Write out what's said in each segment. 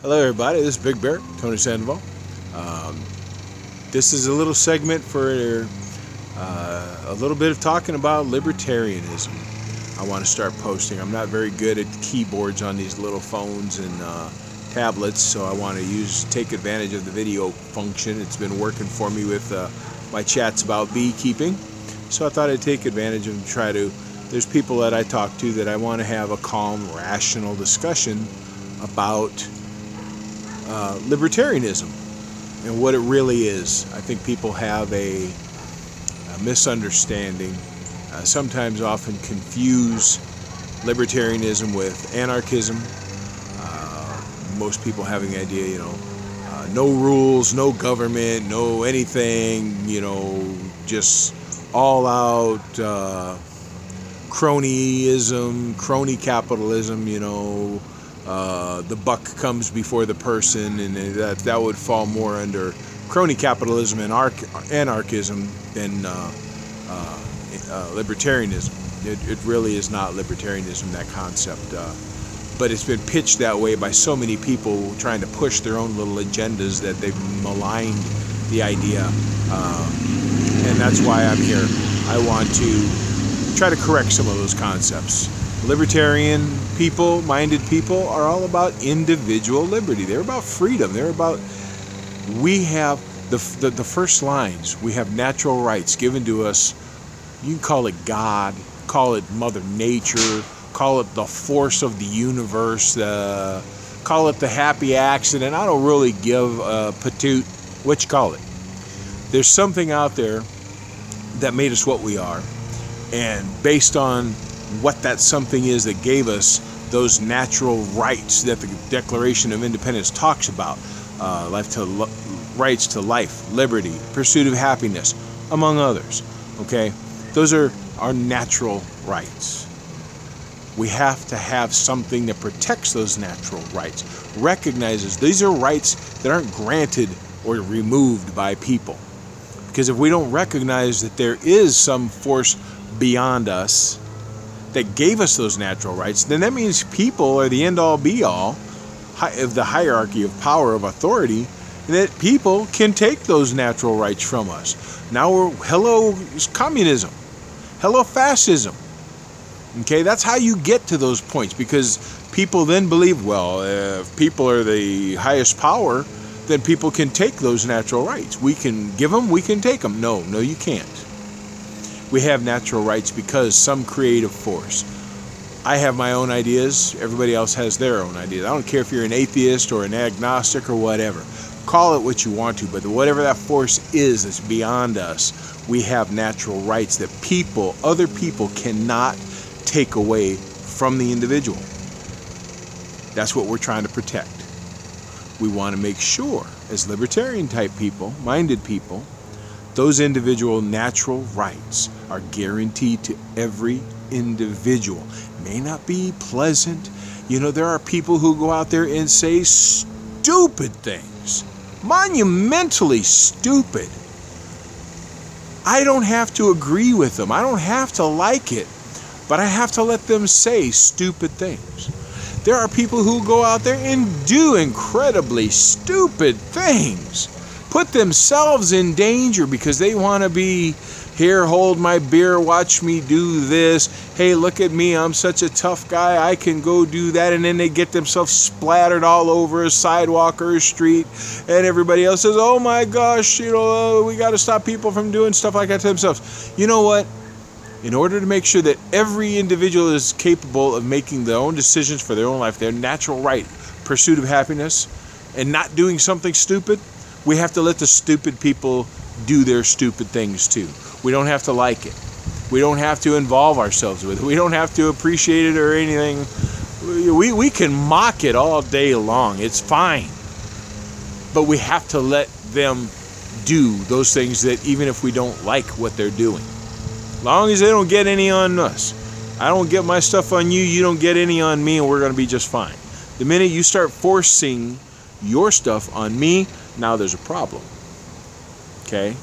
Hello, everybody. This is Big Bear, Tony Sandoval. Um, this is a little segment for uh, a little bit of talking about libertarianism. I want to start posting. I'm not very good at keyboards on these little phones and uh, tablets, so I want to use take advantage of the video function. It's been working for me with uh, my chats about beekeeping, so I thought I'd take advantage and try to. There's people that I talk to that I want to have a calm, rational discussion about uh, libertarianism and what it really is. I think people have a, a misunderstanding, uh, sometimes often confuse libertarianism with anarchism. Uh, most people having the idea, you know, uh, no rules, no government, no anything, you know, just all out uh, cronyism, crony capitalism, you know, uh, the buck comes before the person, and that that would fall more under crony capitalism and anarchism than uh, uh, uh, libertarianism. It, it, really is not libertarianism that concept, uh, but it's been pitched that way by so many people trying to push their own little agendas that they've maligned the idea, and that's why I'm here. I want to try to correct some of those concepts libertarian people, minded people, are all about individual liberty. They're about freedom. They're about, we have the, the, the, first lines, we have natural rights given to us. You can call it God, call it Mother Nature, call it the force of the universe, uh, call it the happy accident. I don't really give a patoot what you call it. There's something out there that made us what we are. And based on what that something is that gave us those natural rights that the Declaration of Independence talks about uh, life to lo- rights to life, liberty, pursuit of happiness, among others. Okay, those are our natural rights. We have to have something that protects those natural rights, recognizes these are rights that aren't granted or removed by people. Because if we don't recognize that there is some force beyond us, that gave us those natural rights, then that means people are the end all be all of the hierarchy of power of authority, and that people can take those natural rights from us. Now we're hello communism, hello fascism. Okay, that's how you get to those points because people then believe, well, if people are the highest power, then people can take those natural rights. We can give them, we can take them. No, no, you can't we have natural rights because some creative force. I have my own ideas, everybody else has their own ideas. I don't care if you're an atheist or an agnostic or whatever. Call it what you want to, but whatever that force is that's beyond us, we have natural rights that people, other people, cannot take away from the individual. That's what we're trying to protect. We want to make sure, as libertarian type people, minded people, those individual natural rights are guaranteed to every individual. May not be pleasant. You know, there are people who go out there and say stupid things, monumentally stupid. I don't have to agree with them, I don't have to like it, but I have to let them say stupid things. There are people who go out there and do incredibly stupid things put themselves in danger because they want to be here, hold my beer, watch me do this. Hey, look at me, I'm such a tough guy, I can go do that. And then they get themselves splattered all over a sidewalk or a street, and everybody else says, Oh my gosh, you know, uh, we got to stop people from doing stuff like that to themselves. You know what? In order to make sure that every individual is capable of making their own decisions for their own life, their natural right, pursuit of happiness, and not doing something stupid, we have to let the stupid people do their stupid things too. We don't have to like it. We don't have to involve ourselves with it. We don't have to appreciate it or anything. We, we can mock it all day long. It's fine. But we have to let them do those things that even if we don't like what they're doing. Long as they don't get any on us. I don't get my stuff on you, you don't get any on me, and we're going to be just fine. The minute you start forcing your stuff on me, now there's a problem. Okay?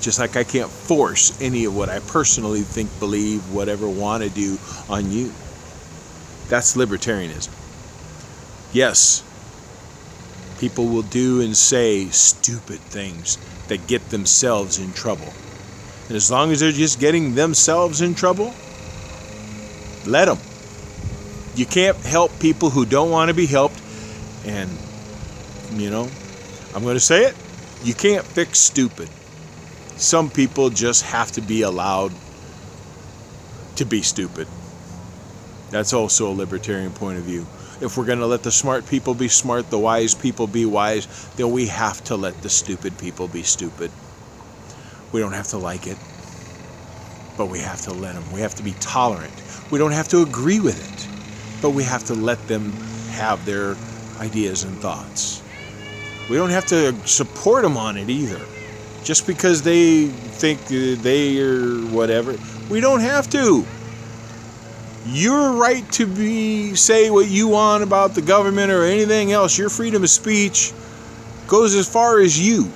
Just like I can't force any of what I personally think, believe, whatever, want to do on you. That's libertarianism. Yes, People will do and say stupid things that get themselves in trouble. And as long as they're just getting themselves in trouble, let them. You can't help people who don't want to be helped. And, you know, I'm going to say it you can't fix stupid. Some people just have to be allowed to be stupid. That's also a libertarian point of view. If we're going to let the smart people be smart, the wise people be wise, then we have to let the stupid people be stupid. We don't have to like it, but we have to let them. We have to be tolerant. We don't have to agree with it, but we have to let them have their ideas and thoughts. We don't have to support them on it either. Just because they think they are whatever, we don't have to. Your right to be say what you want about the government or anything else, your freedom of speech goes as far as you.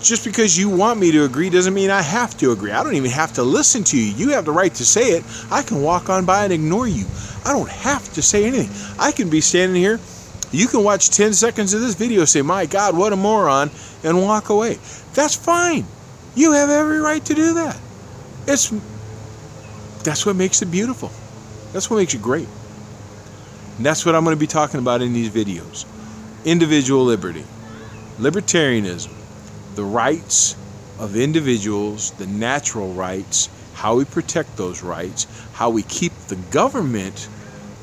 Just because you want me to agree doesn't mean I have to agree. I don't even have to listen to you. You have the right to say it. I can walk on by and ignore you. I don't have to say anything. I can be standing here you can watch 10 seconds of this video, say, my God, what a moron, and walk away. That's fine. You have every right to do that. It's that's what makes it beautiful. That's what makes it great. And that's what I'm going to be talking about in these videos. Individual liberty, libertarianism, the rights of individuals, the natural rights, how we protect those rights, how we keep the government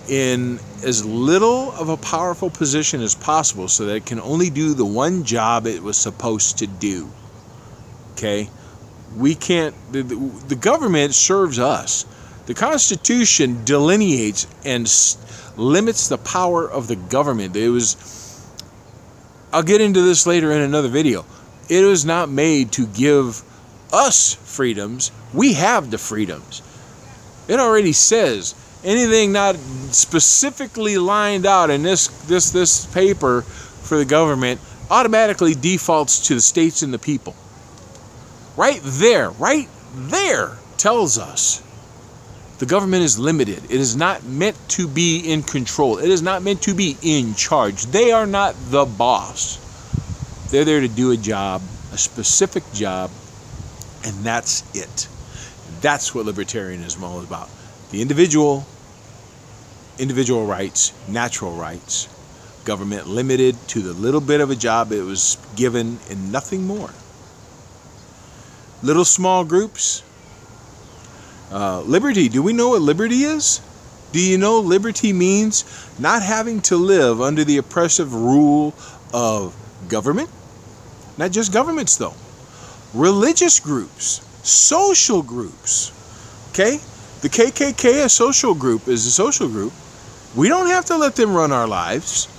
in as little of a powerful position as possible so that it can only do the one job it was supposed to do. Okay? We can't, the, the government serves us. The Constitution delineates and limits the power of the government. It was, I'll get into this later in another video. It was not made to give us freedoms, we have the freedoms. It already says anything not specifically lined out in this this this paper for the government automatically defaults to the states and the people. Right there, right there tells us the government is limited. It is not meant to be in control. It is not meant to be in charge. They are not the boss. They're there to do a job, a specific job, and that's it. That's what libertarianism is all about the individual, individual rights, natural rights, government limited to the little bit of a job it was given and nothing more. Little small groups. Uh, liberty, do we know what liberty is? Do you know liberty means not having to live under the oppressive rule of government? Not just governments, though. Religious groups, social groups. Okay? The KKK, a social group, is a social group. We don't have to let them run our lives.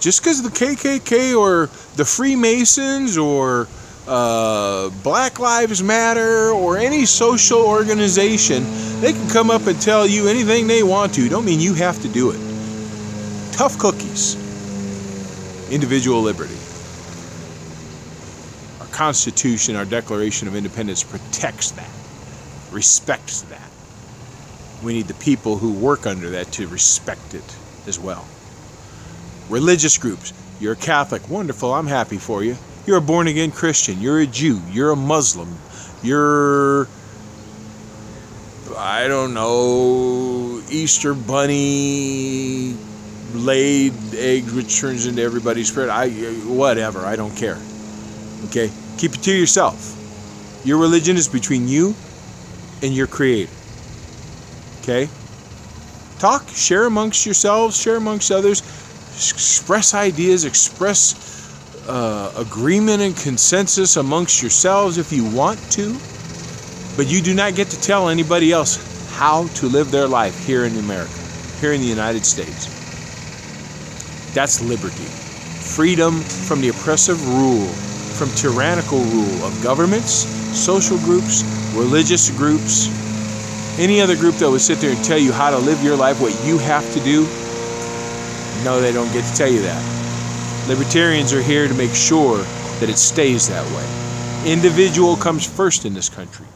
Just because the KKK or the Freemasons or uh, Black Lives Matter or any social organization, they can come up and tell you anything they want to. Don't mean you have to do it. Tough cookies. Individual liberty. Our Constitution, our Declaration of Independence protects that, respects that we need the people who work under that to respect it as well. Religious groups. You're a Catholic. Wonderful. I'm happy for you. You're a born again Christian. You're a Jew. You're a Muslim. You're, I don't know, Easter Bunny laid eggs, which turns into everybody's spirit. I, whatever. I don't care. Okay? Keep it to yourself. Your religion is between you and your Creator. Okay? Talk, share amongst yourselves, share amongst others, express ideas, express uh, agreement and consensus amongst yourselves if you want to. But you do not get to tell anybody else how to live their life here in America, here in the United States. That's liberty. Freedom from the oppressive rule, from tyrannical rule of governments, social groups, religious groups, any other group that would sit there and tell you how to live your life, what you have to do, no, they don't get to tell you that. Libertarians are here to make sure that it stays that way. Individual comes first in this country.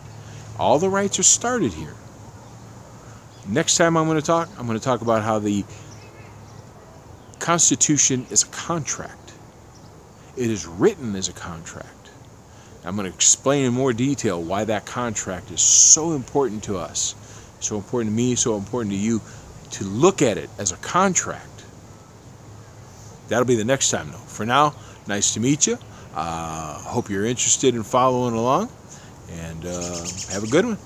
All the rights are started here. Next time I'm going to talk, I'm going to talk about how the Constitution is a contract. It is written as a contract. I'm going to explain in more detail why that contract is so important to us, so important to me, so important to you, to look at it as a contract. That'll be the next time, though. For now, nice to meet you. Uh, hope you're interested in following along, and uh, have a good one.